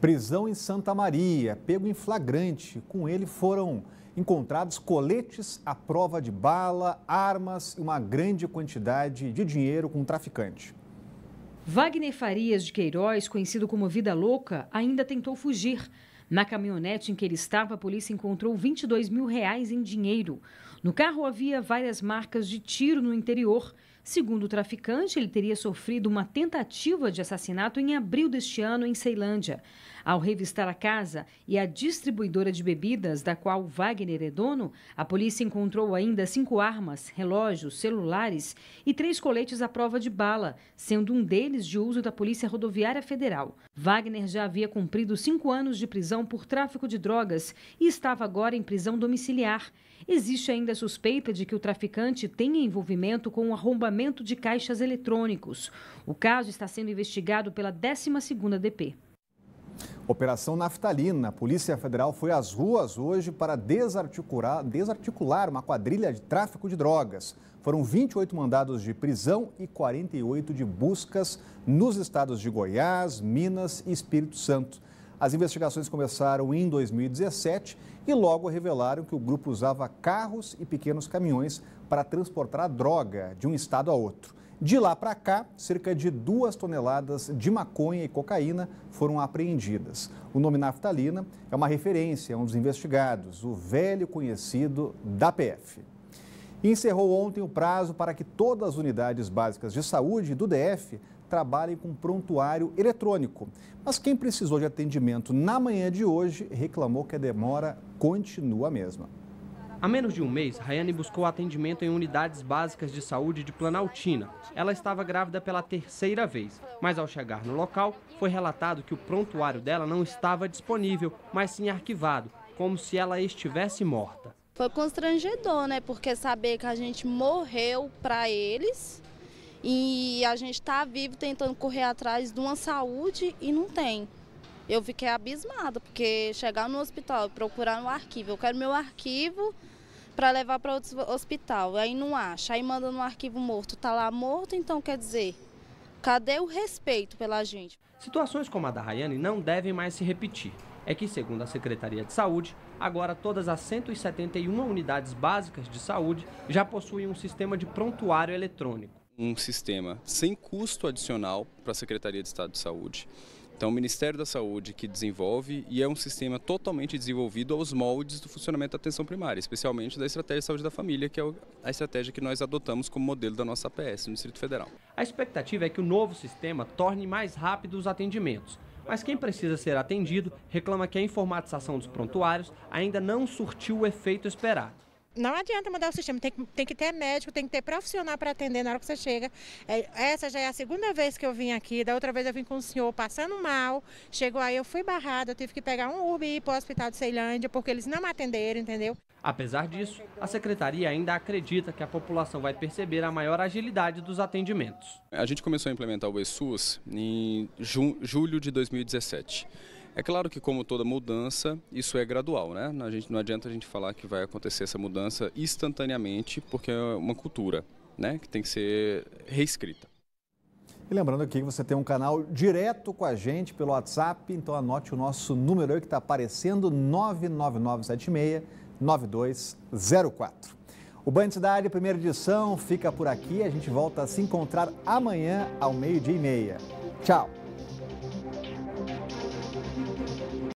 Prisão em Santa Maria, pego em flagrante. Com ele foram encontrados coletes à prova de bala, armas e uma grande quantidade de dinheiro com o traficante. Wagner Farias de Queiroz, conhecido como Vida Louca, ainda tentou fugir. Na caminhonete em que ele estava, a polícia encontrou 22 mil reais em dinheiro. No carro havia várias marcas de tiro no interior. Segundo o traficante, ele teria sofrido uma tentativa de assassinato em abril deste ano em Ceilândia. Ao revistar a casa e a distribuidora de bebidas, da qual Wagner é dono, a polícia encontrou ainda cinco armas, relógios, celulares e três coletes à prova de bala, sendo um deles de uso da Polícia Rodoviária Federal. Wagner já havia cumprido cinco anos de prisão por tráfico de drogas e estava agora em prisão domiciliar. Existe ainda a suspeita de que o traficante tenha envolvimento com o arrombamento de caixas eletrônicos. O caso está sendo investigado pela 12ª DP. Operação Naftalina. A Polícia Federal foi às ruas hoje para desarticular, desarticular uma quadrilha de tráfico de drogas. Foram 28 mandados de prisão e 48 de buscas nos estados de Goiás, Minas e Espírito Santo. As investigações começaram em 2017 e logo revelaram que o grupo usava carros e pequenos caminhões para transportar a droga de um estado a outro. De lá para cá, cerca de duas toneladas de maconha e cocaína foram apreendidas. O nome naftalina é uma referência a um dos investigados, o velho conhecido da PF. Encerrou ontem o prazo para que todas as unidades básicas de saúde do DF trabalhem com prontuário eletrônico. Mas quem precisou de atendimento na manhã de hoje reclamou que a demora continua a mesma. Há menos de um mês, Rayane buscou atendimento em unidades básicas de saúde de Planaltina. Ela estava grávida pela terceira vez, mas ao chegar no local, foi relatado que o prontuário dela não estava disponível, mas sim arquivado, como se ela estivesse morta. Foi constrangedor, né? Porque saber que a gente morreu para eles e a gente está vivo tentando correr atrás de uma saúde e não tem. Eu fiquei abismada, porque chegar no hospital e procurar no arquivo, eu quero meu arquivo para levar para outro hospital. Aí não acha, aí manda no arquivo morto. Tá lá morto, então quer dizer, cadê o respeito pela gente? Situações como a da Rayane não devem mais se repetir. É que, segundo a Secretaria de Saúde, agora todas as 171 unidades básicas de saúde já possuem um sistema de prontuário eletrônico. Um sistema sem custo adicional para a Secretaria de Estado de Saúde então, o Ministério da Saúde que desenvolve e é um sistema totalmente desenvolvido aos moldes do funcionamento da atenção primária, especialmente da Estratégia de Saúde da Família, que é a estratégia que nós adotamos como modelo da nossa APS no Distrito Federal. A expectativa é que o novo sistema torne mais rápido os atendimentos. Mas quem precisa ser atendido reclama que a informatização dos prontuários ainda não surtiu o efeito esperado não adianta mudar o sistema, tem que, tem que ter médico, tem que ter profissional para atender na hora que você chega. É, essa já é a segunda vez que eu vim aqui, da outra vez eu vim com o senhor passando mal, chegou aí, eu fui barrada, eu tive que pegar um Uber e ir para o hospital de Ceilândia, porque eles não me atenderam, entendeu? Apesar disso, a secretaria ainda acredita que a população vai perceber a maior agilidade dos atendimentos. A gente começou a implementar o ESUS em julho de 2017. É claro que, como toda mudança, isso é gradual, né? A gente, não adianta a gente falar que vai acontecer essa mudança instantaneamente, porque é uma cultura né, que tem que ser reescrita. E lembrando aqui que você tem um canal direto com a gente pelo WhatsApp, então anote o nosso número aí que está aparecendo, 99976-9204. O Band Cidade, primeira edição, fica por aqui. A gente volta a se encontrar amanhã ao meio-dia e meia. Tchau!